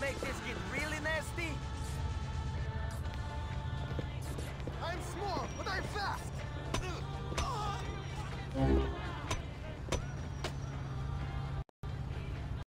make this get real.